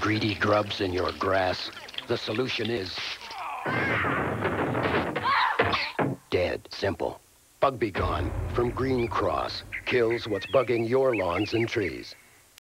Greedy grubs in your grass. The solution is... Dead. Simple. Bug Be Gone from Green Cross. Kills what's bugging your lawns and trees.